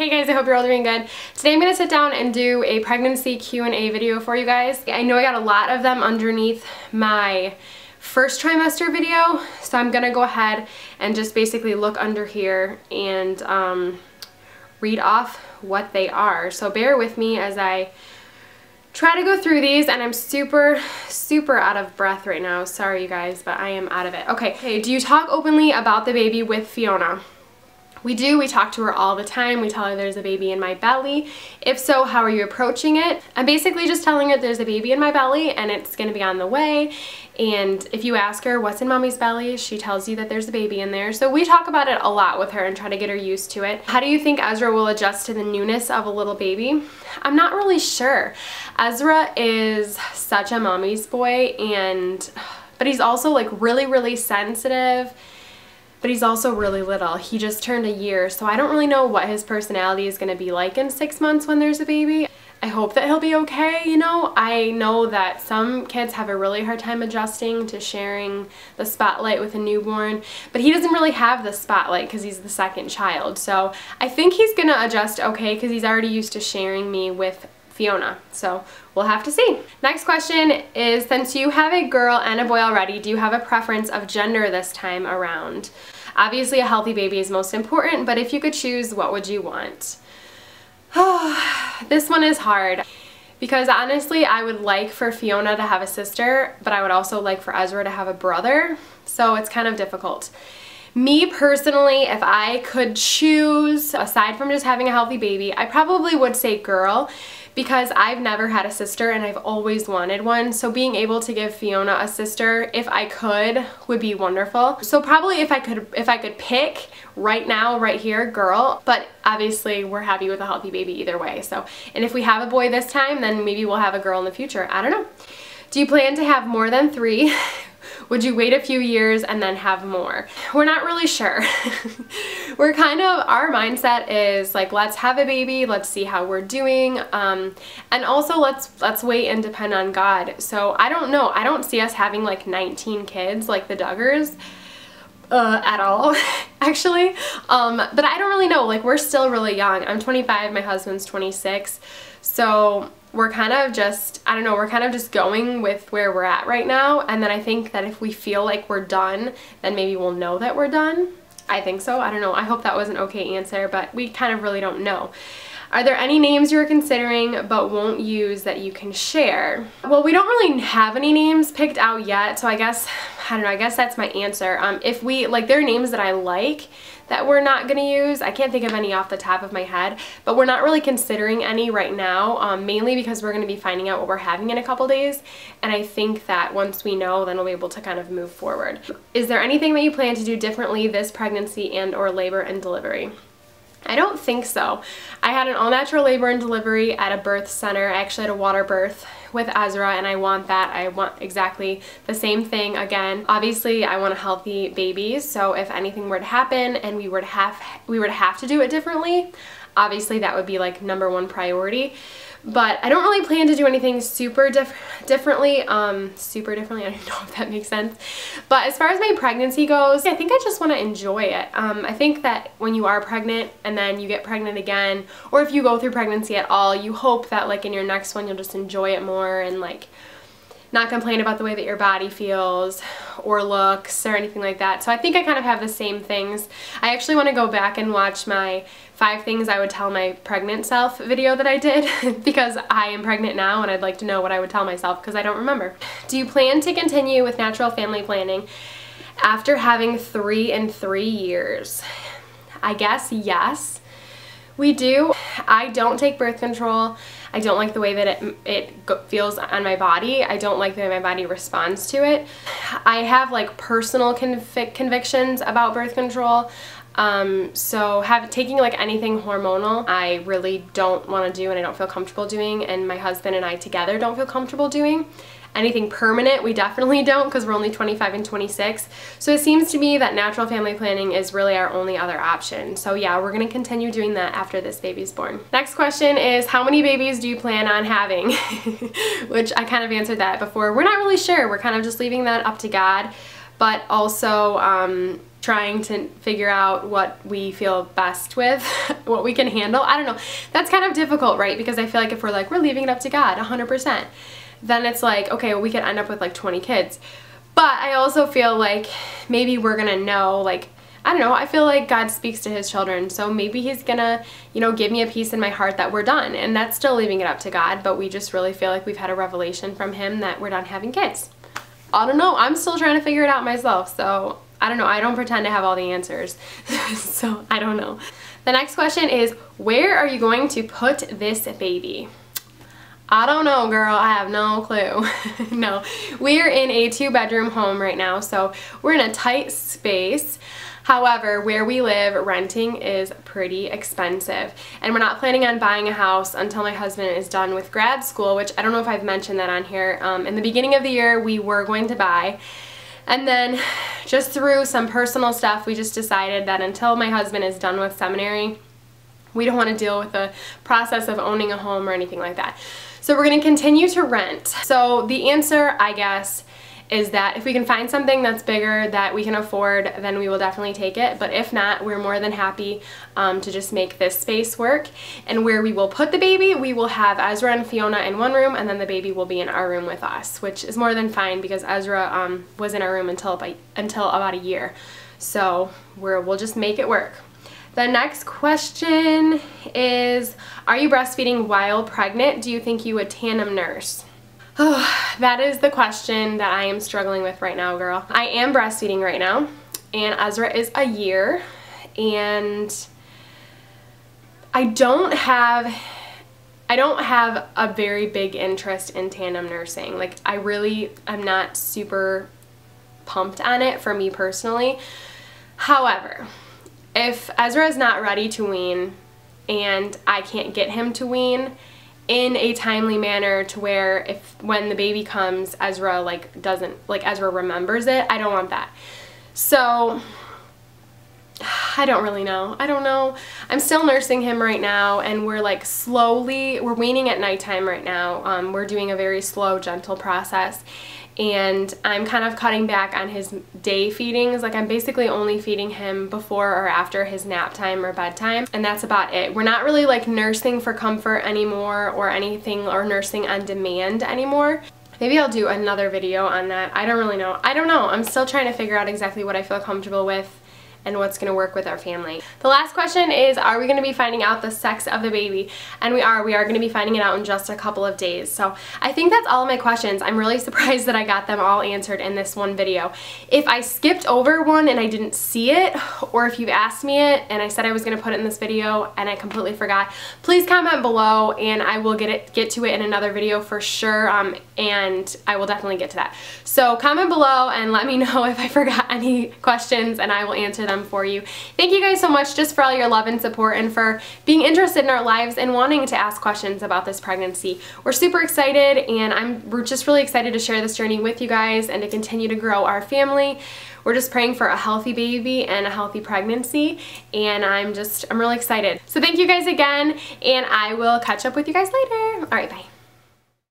Hey guys, I hope you're all doing good. Today I'm going to sit down and do a pregnancy Q&A video for you guys. I know I got a lot of them underneath my first trimester video, so I'm going to go ahead and just basically look under here and um, read off what they are. So bear with me as I try to go through these and I'm super super out of breath right now sorry you guys but I am out of it okay hey do you talk openly about the baby with Fiona we do, we talk to her all the time. We tell her there's a baby in my belly. If so, how are you approaching it? I'm basically just telling her there's a baby in my belly and it's gonna be on the way. And if you ask her what's in mommy's belly, she tells you that there's a baby in there. So we talk about it a lot with her and try to get her used to it. How do you think Ezra will adjust to the newness of a little baby? I'm not really sure. Ezra is such a mommy's boy and, but he's also like really, really sensitive but he's also really little. He just turned a year, so I don't really know what his personality is going to be like in six months when there's a baby. I hope that he'll be okay, you know. I know that some kids have a really hard time adjusting to sharing the spotlight with a newborn, but he doesn't really have the spotlight because he's the second child. So I think he's going to adjust okay because he's already used to sharing me with Fiona. So we'll have to see. Next question is, since you have a girl and a boy already, do you have a preference of gender this time around? Obviously a healthy baby is most important, but if you could choose, what would you want? this one is hard because honestly I would like for Fiona to have a sister but I would also like for Ezra to have a brother so it's kind of difficult. Me personally, if I could choose, aside from just having a healthy baby, I probably would say girl because I've never had a sister and I've always wanted one. So being able to give Fiona a sister, if I could, would be wonderful. So probably if I could, if I could pick right now, right here, girl, but obviously we're happy with a healthy baby either way. So, and if we have a boy this time, then maybe we'll have a girl in the future. I don't know. Do you plan to have more than three? Would you wait a few years and then have more? We're not really sure. we're kind of, our mindset is like, let's have a baby, let's see how we're doing, um, and also let's, let's wait and depend on God. So I don't know, I don't see us having like 19 kids like the Duggars. Uh, at all actually um, but I don't really know like we're still really young I'm 25 my husband's 26 so we're kind of just, I don't know, we're kind of just going with where we're at right now. And then I think that if we feel like we're done, then maybe we'll know that we're done. I think so. I don't know. I hope that was an okay answer, but we kind of really don't know. Are there any names you're considering but won't use that you can share? Well, we don't really have any names picked out yet, so I guess, I don't know, I guess that's my answer. Um, if we, like, there are names that I like that we're not going to use. I can't think of any off the top of my head, but we're not really considering any right now, um, mainly because we're going to be finding out what we're having in a couple days, and I think that once we know, then we'll be able to kind of move forward. Is there anything that you plan to do differently this pregnancy and or labor and delivery? I don't think so. I had an all-natural labor and delivery at a birth center. I actually had a water birth with Ezra and I want that. I want exactly the same thing again. Obviously, I want a healthy baby, so if anything were to happen and we were to have we were to have to do it differently, obviously that would be like number one priority. But I don't really plan to do anything super diff differently, um, super differently, I don't know if that makes sense. But as far as my pregnancy goes, I think I just want to enjoy it. Um, I think that when you are pregnant and then you get pregnant again, or if you go through pregnancy at all, you hope that like in your next one you'll just enjoy it more and like not complain about the way that your body feels or looks or anything like that. So I think I kind of have the same things. I actually want to go back and watch my five things I would tell my pregnant self video that I did because I am pregnant now and I'd like to know what I would tell myself because I don't remember. Do you plan to continue with natural family planning after having three in three years? I guess yes. We do. I don't take birth control. I don't like the way that it, it feels on my body. I don't like the way my body responds to it. I have like personal convic convictions about birth control. Um, so have taking like anything hormonal, I really don't want to do and I don't feel comfortable doing and my husband and I together don't feel comfortable doing. Anything permanent, we definitely don't because we're only 25 and 26. So it seems to me that natural family planning is really our only other option. So yeah, we're going to continue doing that after this baby's born. Next question is how many babies do you plan on having? Which I kind of answered that before. We're not really sure. We're kind of just leaving that up to God. But also, um, trying to figure out what we feel best with, what we can handle. I don't know. That's kind of difficult, right? Because I feel like if we're like, we're leaving it up to God 100%, then it's like, okay, well, we could end up with like 20 kids. But I also feel like maybe we're going to know, like, I don't know, I feel like God speaks to his children, so maybe he's gonna, you know, give me a peace in my heart that we're done. And that's still leaving it up to God, but we just really feel like we've had a revelation from him that we're done having kids. I don't know, I'm still trying to figure it out myself, so I don't know, I don't pretend to have all the answers, so I don't know. The next question is, where are you going to put this baby? I don't know, girl. I have no clue. no. We are in a two-bedroom home right now, so we're in a tight space. However, where we live, renting is pretty expensive. And we're not planning on buying a house until my husband is done with grad school, which I don't know if I've mentioned that on here. Um, in the beginning of the year, we were going to buy. And then just through some personal stuff, we just decided that until my husband is done with seminary, we don't want to deal with the process of owning a home or anything like that. So we're going to continue to rent. So the answer, I guess, is that if we can find something that's bigger that we can afford, then we will definitely take it. But if not, we're more than happy um, to just make this space work. And where we will put the baby, we will have Ezra and Fiona in one room, and then the baby will be in our room with us, which is more than fine because Ezra um, was in our room until about, until about a year. So we're, we'll just make it work. The next question is, are you breastfeeding while pregnant? Do you think you would tandem nurse? Oh, that is the question that I am struggling with right now, girl. I am breastfeeding right now, and Ezra is a year, and I don't have I don't have a very big interest in tandem nursing. Like, I really am not super pumped on it for me personally. However, if Ezra is not ready to wean and I can't get him to wean, in a timely manner to where if when the baby comes Ezra like doesn't like Ezra remembers it I don't want that. So I don't really know I don't know I'm still nursing him right now and we're like slowly we're weaning at nighttime right now um, we're doing a very slow gentle process and I'm kind of cutting back on his day feedings. Like I'm basically only feeding him before or after his nap time or bedtime and that's about it. We're not really like nursing for comfort anymore or anything or nursing on demand anymore. Maybe I'll do another video on that. I don't really know. I don't know. I'm still trying to figure out exactly what I feel comfortable with and what's going to work with our family. The last question is, are we going to be finding out the sex of the baby? And we are. We are going to be finding it out in just a couple of days. So I think that's all of my questions. I'm really surprised that I got them all answered in this one video. If I skipped over one and I didn't see it, or if you've asked me it and I said I was going to put it in this video and I completely forgot, please comment below and I will get it get to it in another video for sure. Um, and I will definitely get to that. So comment below and let me know if I forgot any questions and I will answer them for you. Thank you guys so much just for all your love and support and for being interested in our lives and wanting to ask questions about this pregnancy. We're super excited and I'm just really excited to share this journey with you guys and to continue to grow our family. We're just praying for a healthy baby and a healthy pregnancy and I'm just, I'm really excited. So thank you guys again and I will catch up with you guys later. All right, bye.